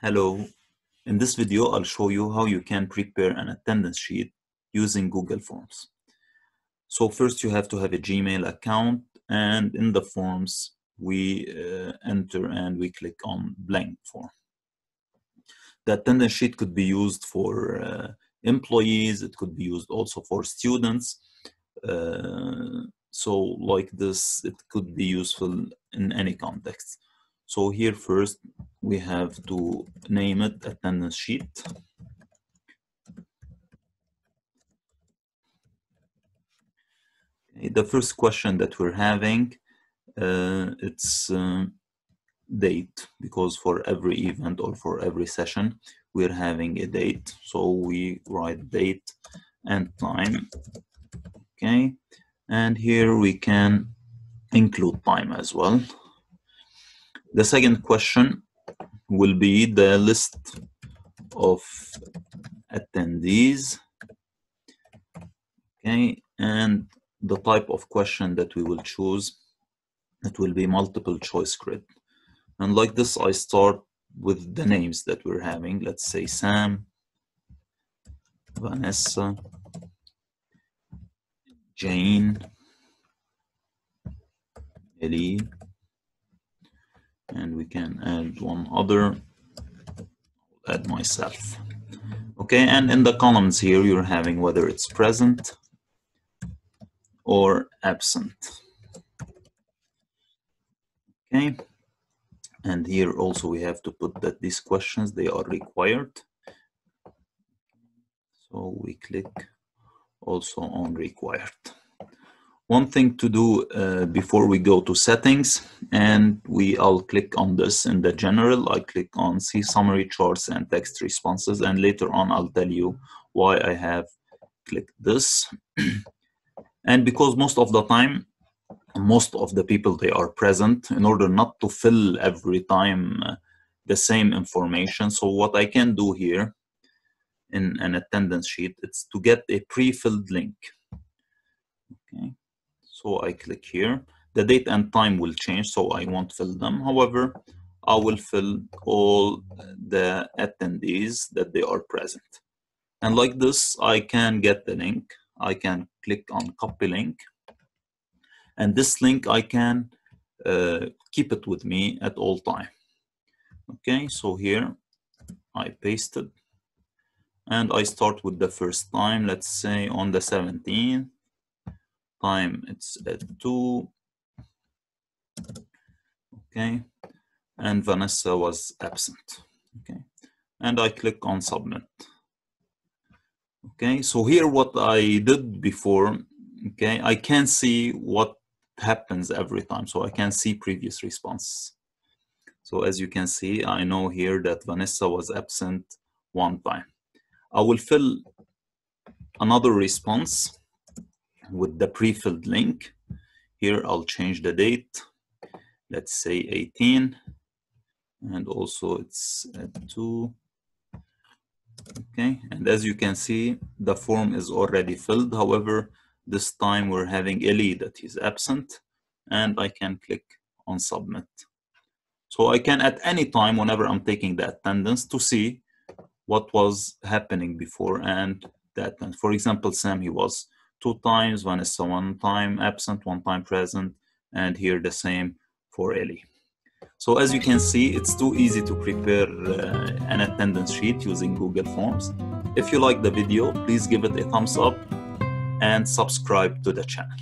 Hello. In this video, I'll show you how you can prepare an attendance sheet using Google Forms. So first you have to have a Gmail account and in the forms we uh, enter and we click on blank form. The attendance sheet could be used for uh, employees, it could be used also for students. Uh, so like this, it could be useful in any context. So here first we have to name it attendance sheet. The first question that we're having, uh, it's uh, date because for every event or for every session we're having a date. So we write date and time. Okay, and here we can include time as well. The second question will be the list of attendees. Okay, and the type of question that we will choose, it will be multiple choice grid. And like this, I start with the names that we're having. Let's say Sam, Vanessa, Jane, Ellie, and we can add one other. Add myself. Okay and in the columns here you're having whether it's present or absent. Okay and here also we have to put that these questions they are required. So we click also on required one thing to do uh, before we go to settings and we I'll click on this in the general. I click on see summary charts and text responses and later on I'll tell you why I have clicked this. And because most of the time most of the people they are present in order not to fill every time uh, the same information. So what I can do here in an attendance sheet it's to get a pre-filled link. Okay so I click here. The date and time will change, so I won't fill them. However, I will fill all the attendees that they are present. And like this, I can get the link. I can click on copy link. And this link, I can uh, keep it with me at all time. Okay, so here I paste it. And I start with the first time, let's say on the 17th time. It's at 2 okay. And Vanessa was absent. Okay. And I click on submit. Okay. So here what I did before okay I can see what happens every time. So I can see previous response. So as you can see I know here that Vanessa was absent one time. I will fill another response with the pre-filled link. Here I'll change the date. Let's say 18. And also it's at 2. Okay, and as you can see, the form is already filled. However, this time we're having Eli that is absent. And I can click on submit. So I can at any time, whenever I'm taking the attendance, to see what was happening before and that. And for example, Sam, he was two times, Vanessa one time absent, one time present, and here the same for Ellie. So as you can see, it's too easy to prepare uh, an attendance sheet using Google Forms. If you like the video, please give it a thumbs up and subscribe to the channel.